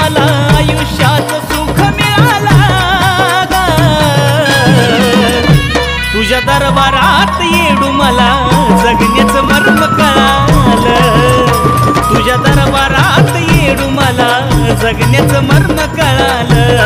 मला आयुष्यात सुख मिळाला तुझ्या दरबारात येडू मला जगण्याच मर्म काल. तुझ्या दरबारात येडू मला जगण्याच मर्म कळालं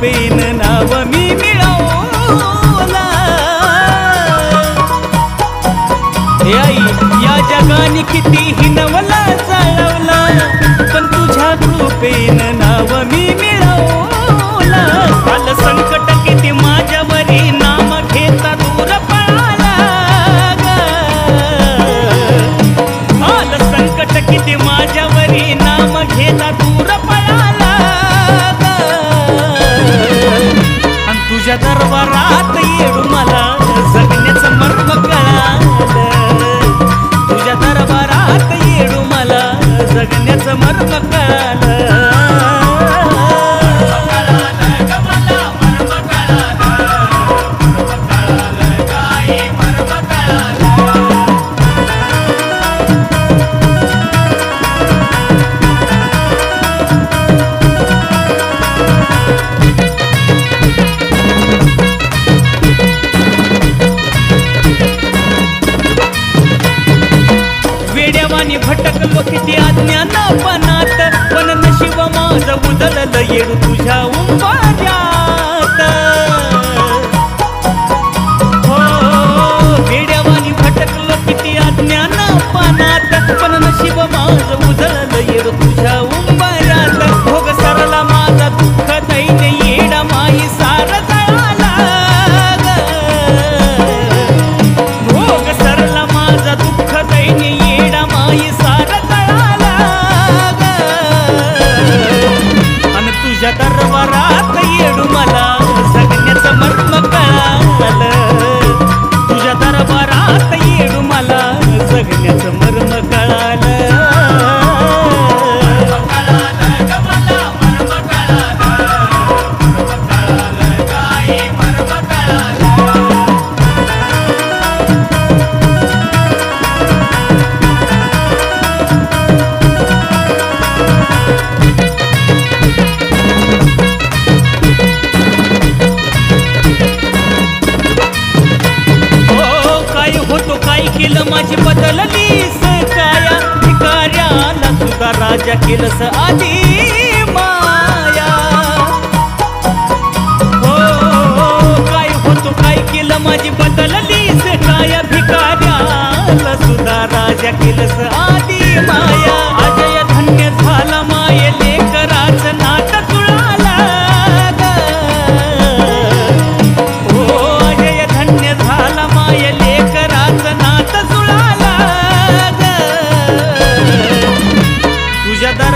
पेन नाव मी मिळवला आई या जगाने कितीही ಕಾಣ तरल येडू तुझ्या उंबाऱ्यात. हो वेड्यावानी भटकलं किती अज्ञान पानात पण नशीब माझ उजळलं येडू तुझ्या मजा केलस आधी माया. हो काय काय माझी बदललीस काय भिकाऱ्याला सुद्धा राजा केलस आली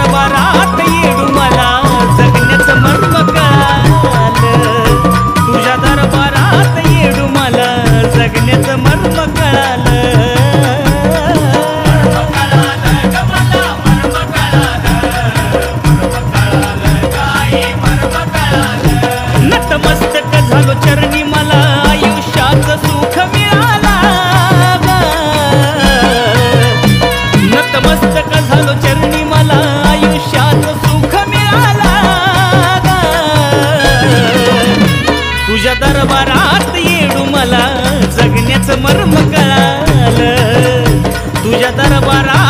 दरबारात येडू मला जगण्याचं मर्म कळालं तुझ्या दरबारात येडू मला जगण्याचं मर्म कळालं नतमस्तक झालो चर दरबारात येडू मला जगण्याचं मर्म कळालं. तुझ्या दरबारात